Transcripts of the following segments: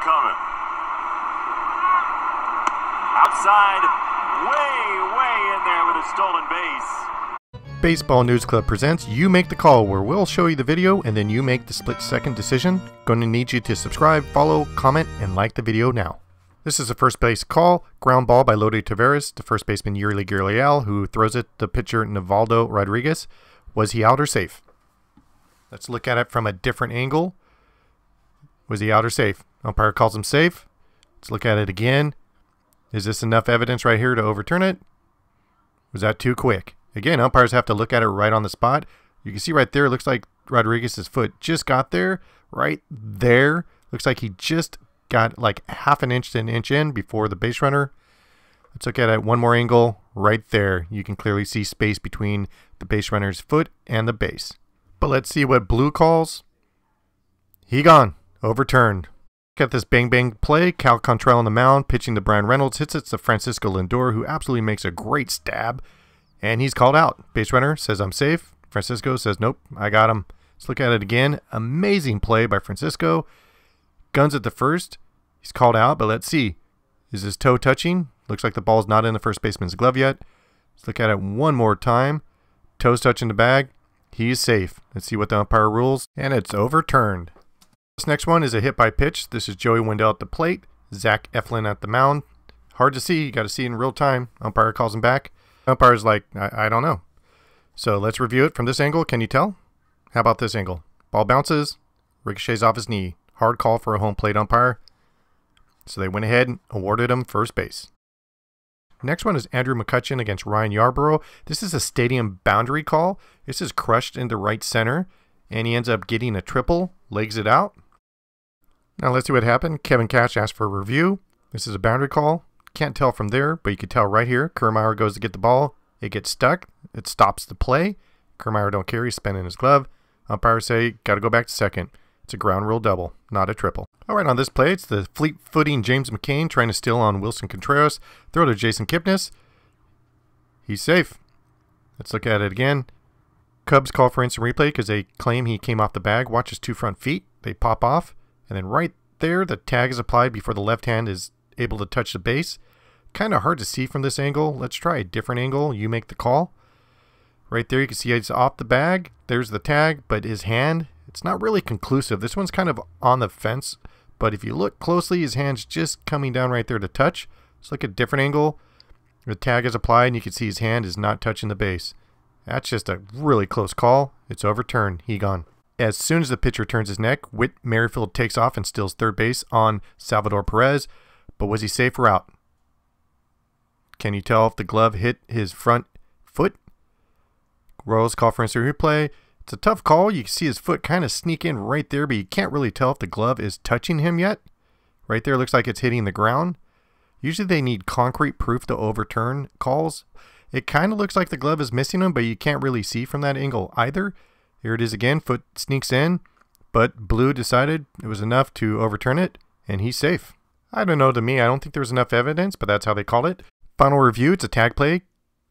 coming. Outside, way, way in there with a stolen base. Baseball News Club presents You Make the Call, where we'll show you the video and then you make the split second decision. Going to need you to subscribe, follow, comment, and like the video now. This is a first base call, ground ball by Leody Taveras, the first baseman Yuli Gurriel, who throws it to pitcher Nivaldo Rodriguez. Was he out or safe? Let's look at it from a different angle. Was he out or safe? Umpire calls him safe. Let's look at it again. Is this enough evidence right here to overturn it? Was that too quick? Again, umpires have to look at it right on the spot. You can see right there, it looks like Rodriguez's foot just got there. Right there. Looks like he just got like half an inch to an inch in before the base runner. Let's look at it one more angle. Right there, you can clearly see space between the base runner's foot and the base. But let's see what blue calls. He gone. Overturned. At this bang bang play. Cal Quantrill on the mound, pitching to Bryan Reynolds. Hits it to Francisco Lindor, who absolutely makes a great stab. And he's called out. Base runner says, I'm safe. Francisco says, Nope, I got him. Let's look at it again. Amazing play by Francisco. Guns at the first. He's called out, but let's see. Is his toe touching? Looks like the ball's not in the first baseman's glove yet. Let's look at it one more time. Toes touching the bag. He's safe. Let's see what the umpire rules. And it's overturned. This next one is a hit by pitch. This is Joey Wendle at the plate. Zach Eflin at the mound. Hard to see. You got to see in real time. Umpire calls him back. Umpire's like, I, I don't know. So let's review it from this angle. Can you tell? How about this angle? Ball bounces, ricochets off his knee. Hard call for a home plate umpire. So they went ahead and awarded him first base. Next one is Andrew McCutchen against Ryan Yarbrough. This is a stadium boundary call. This is crushed into right center, and he ends up getting a triple, legs it out. Now let's see what happened. Kevin Cash asked for a review. This is a boundary call. Can't tell from there, but you can tell right here. Kiermaier goes to get the ball. It gets stuck. It stops the play. Kiermaier don't care. He's spinning his glove. Umpires say, got to go back to second. It's a ground rule double, not a triple. All right, on this play, it's the fleet footing James McCain trying to steal on Willson Contreras. Throw to Jason Kipnis. He's safe. Let's look at it again. Cubs call for instant replay because they claim he came off the bag. Watch his two front feet. They pop off. And then right there, the tag is applied before the left hand is able to touch the base. Kind of hard to see from this angle. Let's try a different angle. You make the call. Right there, you can see he's off the bag. There's the tag, but his hand, it's not really conclusive. This one's kind of on the fence, but if you look closely, his hand's just coming down right there to touch. Let's look at a different angle. The tag is applied, and you can see his hand is not touching the base. That's just a really close call. It's overturned. He gone. As soon as the pitcher turns his neck, Whit Merrifield takes off and steals third base on Salvador Perez. But was he safe or out? Can you tell if the glove hit his front foot? Royals call for instant replay. It's a tough call. You can see his foot kind of sneak in right there, but you can't really tell if the glove is touching him yet. Right there looks like it's hitting the ground. Usually they need concrete proof to overturn calls. It kind of looks like the glove is missing him, but you can't really see from that angle either. Here it is again. Foot sneaks in, but Blue decided it was enough to overturn it, and he's safe. I don't know to me. I don't think there was enough evidence, but that's how they called it. Final review, it's a tag play.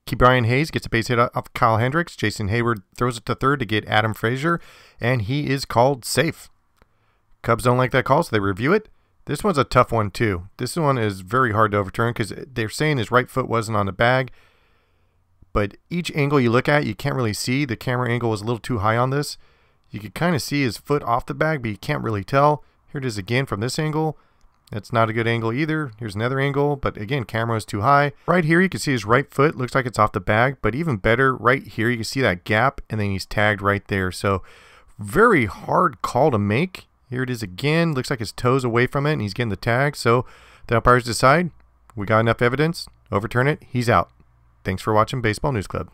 Ke'Bryan Hayes gets a base hit off Kyle Hendricks. Jason Heyward throws it to third to get Adam Frazier, and he is called safe. Cubs don't like that call, so they review it. This one's a tough one, too. This one is very hard to overturn because they're saying his right foot wasn't on the bag. But each angle you look at, you can't really see. The camera angle was a little too high on this. You could kind of see his foot off the bag, but you can't really tell. Here it is again from this angle. That's not a good angle either. Here's another angle, but again, camera is too high. Right here, you can see his right foot. Looks like it's off the bag, but even better, right here, you can see that gap, and then he's tagged right there. So very hard call to make. Here it is again. Looks like his toes away from it, and he's getting the tag. So the umpires decide, we got enough evidence, overturn it, he's out. Thanks for watching Baseball News Club.